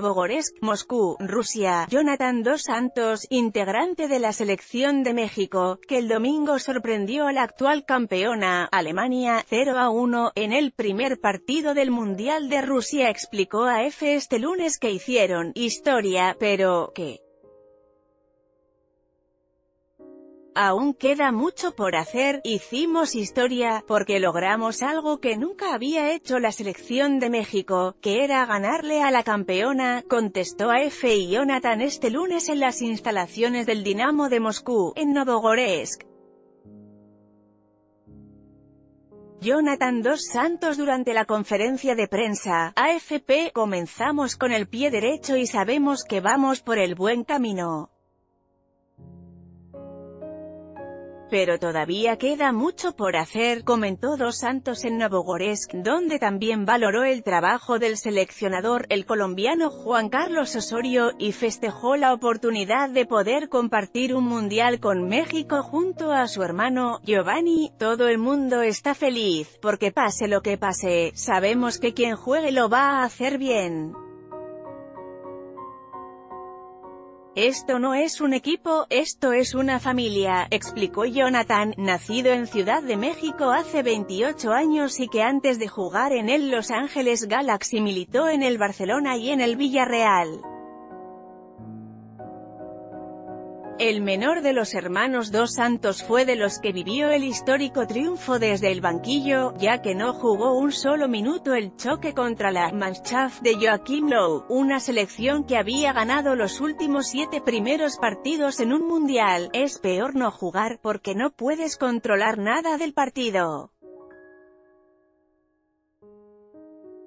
Novogorsk, Moscú, Rusia. Jonathan Dos Santos, integrante de la selección de México, que el domingo sorprendió a la actual campeona, Alemania, 0 a 1, en el primer partido del Mundial de Rusia explicó a F este lunes que hicieron historia, pero, que Aún queda mucho por hacer, hicimos historia, porque logramos algo que nunca había hecho la selección de México, que era ganarle a la campeona, contestó a y Jonathan este lunes en las instalaciones del Dinamo de Moscú, en Novogorsk. Jonathan Dos Santos durante la conferencia de prensa, AFP, comenzamos con el pie derecho y sabemos que vamos por el buen camino. Pero todavía queda mucho por hacer, comentó Dos Santos en Novogorsk, donde también valoró el trabajo del seleccionador, el colombiano Juan Carlos Osorio, y festejó la oportunidad de poder compartir un mundial con México junto a su hermano, Giovanni. Todo el mundo está feliz, porque pase lo que pase, sabemos que quien juegue lo va a hacer bien. Esto no es un equipo, esto es una familia, explicó Jonathan, nacido en Ciudad de México hace 28 años y que antes de jugar en el Los Ángeles Galaxy militó en el Barcelona y en el Villarreal. El menor de los hermanos Dos Santos fue de los que vivió el histórico triunfo desde el banquillo, ya que no jugó un solo minuto el choque contra la Mannschaft de Joachim Low, una selección que había ganado los últimos siete primeros partidos en un mundial. Es peor no jugar, porque no puedes controlar nada del partido.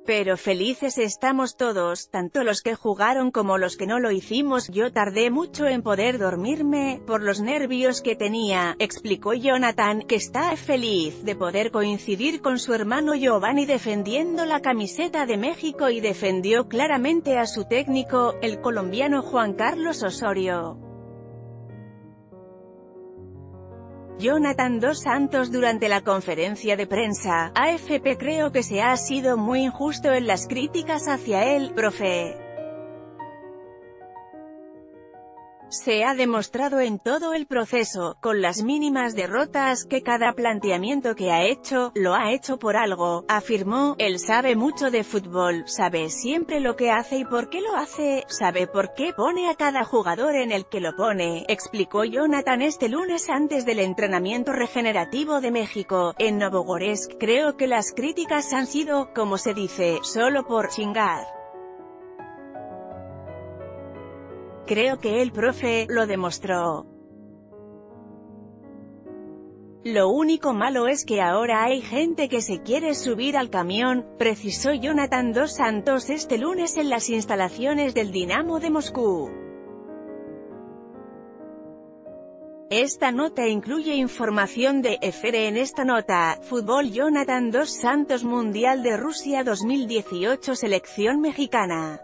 Pero felices estamos todos, tanto los que jugaron como los que no lo hicimos. Yo tardé mucho en poder dormirme, por los nervios que tenía, explicó Jonathan, que está feliz de poder coincidir con su hermano Giovanni defendiendo la camiseta de México y defendió claramente a su técnico, el colombiano Juan Carlos Osorio. Jonathan Dos Santos durante la conferencia de prensa, AFP creo que se ha sido muy injusto en las críticas hacia él, profe. Se ha demostrado en todo el proceso, con las mínimas derrotas, que cada planteamiento que ha hecho, lo ha hecho por algo, afirmó, él sabe mucho de fútbol, sabe siempre lo que hace y por qué lo hace, sabe por qué pone a cada jugador en el que lo pone, explicó Jonathan este lunes antes del entrenamiento regenerativo de México, en Novogorsk, creo que las críticas han sido, como se dice, solo por chingar. Creo que el profe, lo demostró. Lo único malo es que ahora hay gente que se quiere subir al camión, precisó Jonathan Dos Santos este lunes en las instalaciones del Dinamo de Moscú. Esta nota incluye información de EFERE en esta nota, Fútbol Jonathan Dos Santos Mundial de Rusia 2018 Selección Mexicana